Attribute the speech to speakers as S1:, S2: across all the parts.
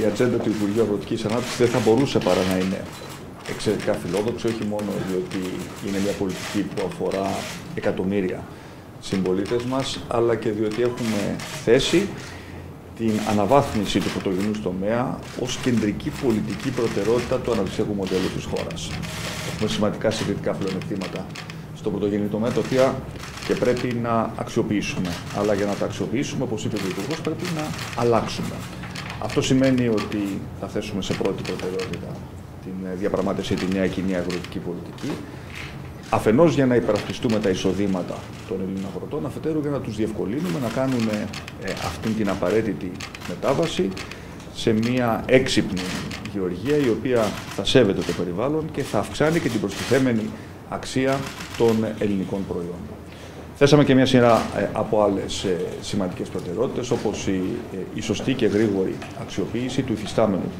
S1: Η ατζέντα του Υπουργείου Αγροτικής Ανάπτυξης δεν θα μπορούσε παρά να είναι εξαιρετικά φιλόδοξη, όχι μόνο διότι είναι μια πολιτική που αφορά εκατομμύρια συμπολίτες μας, αλλά και διότι έχουμε θέσει την αναβάθμιση του πρωτογενούς τομέα ως κεντρική πολιτική προτεραιότητα του αναπτυξιακού μοντέλου της χώρας. Έχουμε σημαντικά συγκριτικά πλεονεκτήματα στο πρωτογενή τομέα, τα οποία και πρέπει να αξιοποιήσουμε. Αλλά για να τα αξιοποιήσουμε, όπως είπε ο Υπουργός, πρέπει να αλλάξουμε. Αυτό σημαίνει ότι θα θέσουμε σε πρώτη προτεραιότητα την διαπραγμάτευση τη νέα κοινή αγροτική πολιτική. Αφενός για να υπερασπιστούμε τα εισοδήματα των Ελλήνων αγροτών, αφετέρου για να τους διευκολύνουμε να κάνουν ε, αυτή την απαραίτητη μετάβαση σε μια έξυπνη γεωργία η οποία θα σέβεται το περιβάλλον και θα αυξάνει και την προστιθέμενη αξία των ελληνικών προϊόντων. Θέσαμε και μια σειρά ε, από άλλες σημαντικές προτεραιότητες, όπως η, ε, η σωστή και γρήγορη αξιοποίηση του υφιστάμενου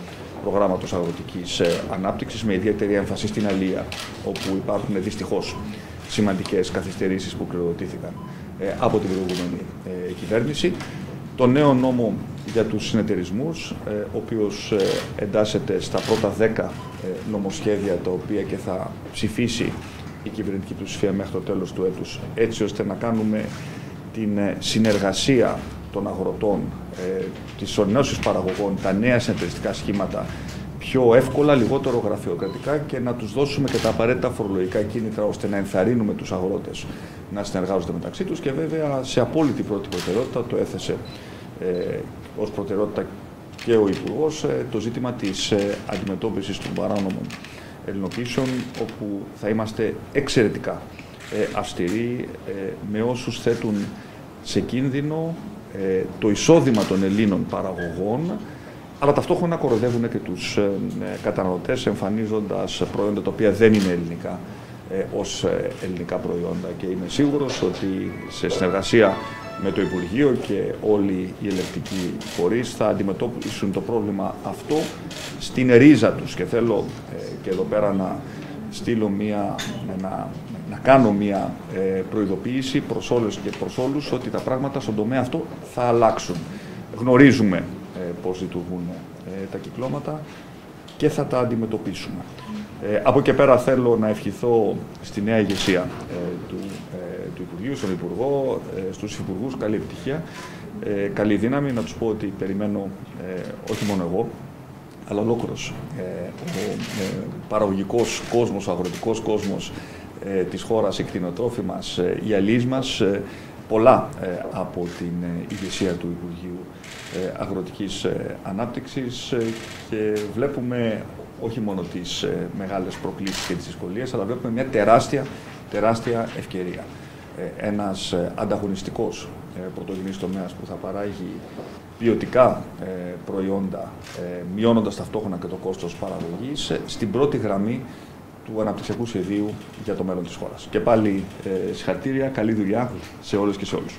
S1: προγράμματος αγροτικής ε, ανάπτυξης, με ιδιαίτερη έμφαση στην Αλία, όπου υπάρχουν δυστυχώς σημαντικές καθυστερήσεις που κληροδοτήθηκαν από την προηγούμενη κυβέρνηση. Το νέο νόμο για τους συνεταιρισμούς, ο οποίος εντάσσεται στα πρώτα 10 νομοσχέδια τα οποία και θα ψηφίσει η κυβερνητική πλειοψηφία μέχρι το τέλος του έτους, έτσι ώστε να κάνουμε την ε, συνεργασία των αγροτών, ε, τις ονέωσης παραγωγών, τα νέα συνεταιριστικά σχήματα πιο εύκολα, λιγότερο γραφειοκρατικά και να τους δώσουμε και τα απαραίτητα φορολογικά κίνητρα ώστε να ενθαρρύνουμε τους αγρότες να συνεργάζονται μεταξύ τους. Και βέβαια σε απόλυτη πρώτη προτεραιότητα το έθεσε ε, ως προτεραιότητα και ο Υπουργός ε, το ζήτημα της ε, αντιμετώπισης των παράνομων ελληνοποίησεων, όπου θα είμαστε εξαιρετικά ε, αυστηροί ε, με όσους θέτουν σε κίνδυνο ε, το εισόδημα των Ελλήνων παραγωγών, αλλά ταυτόχρονα κοροδεύουν και τους ε, καταναλωτές εμφανίζοντας προϊόντα τα οποία δεν είναι ελληνικά ως ελληνικά προϊόντα. Και είμαι σίγουρος ότι σε συνεργασία με το Υπουργείο και όλοι οι ελεκτικοί φορείς θα αντιμετώπισουν το πρόβλημα αυτό στην ρίζα τους και θέλω ε, και εδώ πέρα να στείλω μία, να, να κάνω μία ε, προειδοποίηση προς όλες και προς όλους ότι τα πράγματα στον τομέα αυτό θα αλλάξουν. Γνωρίζουμε ε, πώς λειτουργούν τα κυκλώματα και θα τα αντιμετωπίσουμε. Ε, από εκεί πέρα θέλω να ευχηθώ στη νέα ηγεσία του του Υπουργείου, στον Υπουργό, ε, στους Υπουργούς, καλή επιτυχία, ε, καλή δύναμη. Να τους πω ότι περιμένω ε, όχι μόνο εγώ, αλλά ολόκληρος ο παραγωγικός κόσμος, ο αγροτικός κόσμος της χώρας, οι κτηνοτρόφοι οι αλλοί μας, πολλά από την ηγεσία του Υπουργείου Αγροτικής Ανάπτυξης και βλέπουμε όχι μόνο τις μεγάλες προκλήσεις και τις δυσκολίες, αλλά βλέπουμε μια τεράστια, τεράστια ευκαιρία. Ε, ένας ε, ανταγωνιστικός ε, πρωτογενής τομέας που θα παράγει ποιοτικά προϊόντα, μειώνοντας ταυτόχρονα και το κόστος παραγωγής, στην πρώτη γραμμή του αναπτυξιακού σχεδίου για το μέλλον της χώρας. Και πάλι συγχαρητήρια, καλή δουλειά σε όλες και σε όλους.